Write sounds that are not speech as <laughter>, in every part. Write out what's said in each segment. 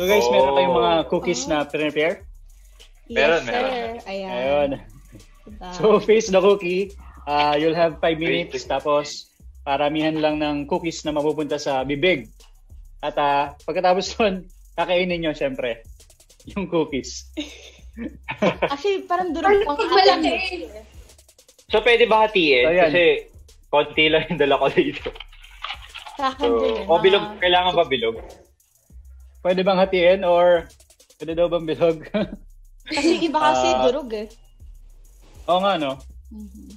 So guys, Oh. meron kayong mga cookies na prepare? Meron, yes, meron. sir. Ayan. Ayun. Diba? So face the cookie. Uh, you'll have 5 minutes Wait. tapos paramihan lang ng cookies na mapupunta sa bibig. At ah, pagkatapos nun, kakainin nyo syempre yung cookies. <laughs> Actually, parang durog pang pag malaki. <laughs> So, pwede ba hatiin? So, yan. Kasi, konti lang yung dala ko dito. Sa akin So, din. eh, o bilog, kailangan ba bilog? Pwede bang hatiin or pwede daw bang bilog? <laughs> Kasi iba kasi Ah. durog eh. Oo nga, no? Mhm.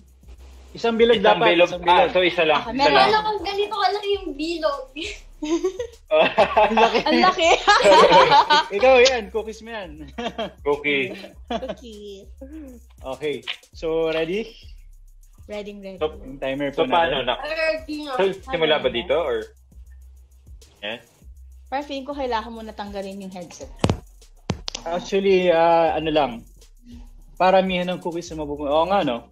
Isang bilog Isang dapat. bilog. Isang Ah, bilog. so isa lang. Ah, Isa meron lang. Kong ganito ka lang yung bilog. <laughs> Ang laki. <laughs> Ikaw yan, cookies mo yan. Cookie. Cookie. okay, so ready? Ready, ready. So, Yung timer so po paano natin. na? So, simula ba dito or? Yan? Parang feeling ko kailangan mo natanggalin yung headset. Actually, ah, ano lang, paramihan ng cookies na mapupunta. Oo nga, no?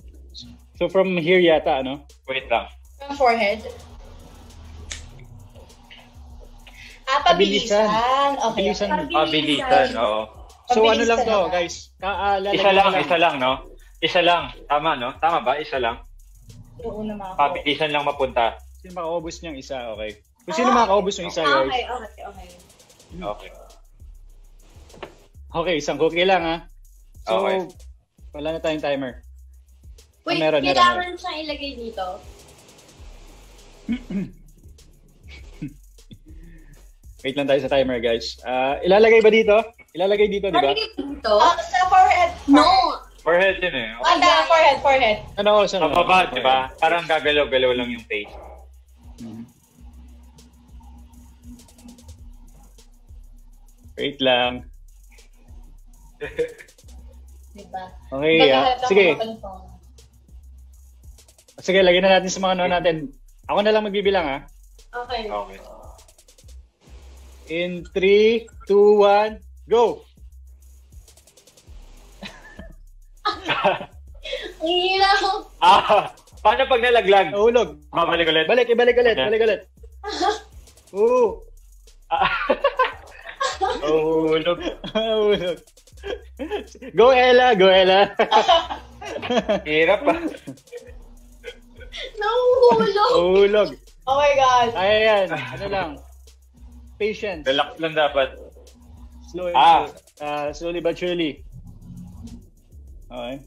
So from here yata, ano? Wait lang. Ang forehead. Ah, Pabilisan. pabilisan. Okay. Pabilisan. okay. Ah, bilisan. Oo. So ano lang to, guys? Ka lalagyan Isa lang, ko isa lang, no? Isa lang. Tama, no? Tama ba? Isa lang. Yung una mga Pabilisan lang mapunta. Sino makaubos niyang isa, okay? Kung sino makaubos ng isa, Ah, guys. okay, okay, okay. Okay. Okay, isang cookie lang, ha? So, Okay. wala na tayong timer. Wait, Ah, meron, meron, kailangan siyang ilagay dito. <clears throat> Wait lang tayo sa timer, guys. Ah, ilalagay ba dito? Ilalagay dito, di ba? Ano dito? Ah, sa forehead. No! Forehead yun eh. Ah, da, forehead, forehead. Ano, saan? Sa baba, di ba? Parang gagalaw-galaw lang yung face. Mhm. Wait lang. <laughs> Diba? Okay, ah, sige. Sige, lagyan na natin sa mga ano natin. Ako na lang magbibilang, ha? Okay. Okay. In 3, 2, 1, go! <laughs> Ang hirap. Ah! Paano pag nalaglag? Nahulog. Babalik ulit. Balik, ibalik ulit, Okay. balik ulit. <laughs> Oo. Ah. Nahulog. Nahulog. Go, Ella! Go, Ella! <laughs> Hirap ah. Nahuhulog. Nahulog. Oh my God. Ay, ayan. Ano lang. Patience. Relax lang dapat. Slow and Ah. slow. Ah, slowly but surely. Okay.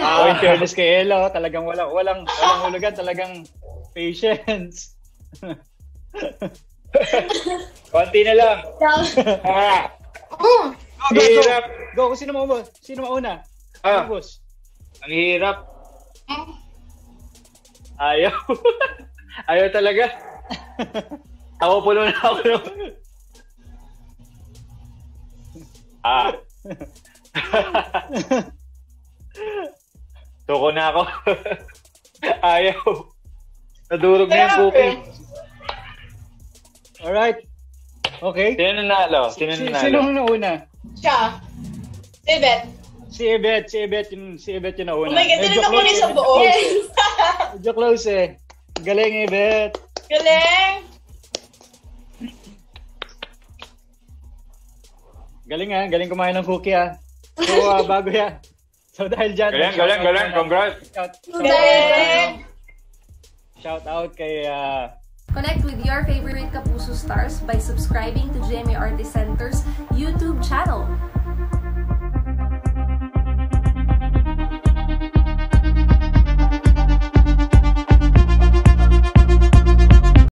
Ah. Oh, in fairness kay Ella, oh, talagang walang, walang, walang hulugan, talagang patience. <laughs> <laughs> Konti na lang. Ah! Go, go, Hirap. Go, kung sino maubos? Sino mauna? Ah. Ang hirap. Ayaw. <laughs> Ayaw talaga. <laughs> Ako pulo na ako. ah. Tuko na ako. Ayaw. Nadurog na yung cookie. Alright. Okay. Sino nanalo? Sino Si, nanalo? sino nauna? Siya. Si Beth. Si Ebet, si Ebet yung, si Ebet yung nauna. Oh my God, tinanong ko ni sa eh. buo. <laughs> Medyo close eh. Galing Ebet. Galing. Galing ah, galing kumain ng cookie ah. So, ah, <laughs> bago yan. So, dahil dyan. Galing, galing, galing. Congrats. Shout, Galing. shout out kay ah, Connect with your favorite Kapuso stars by subscribing to GMA Artist Center's YouTube channel.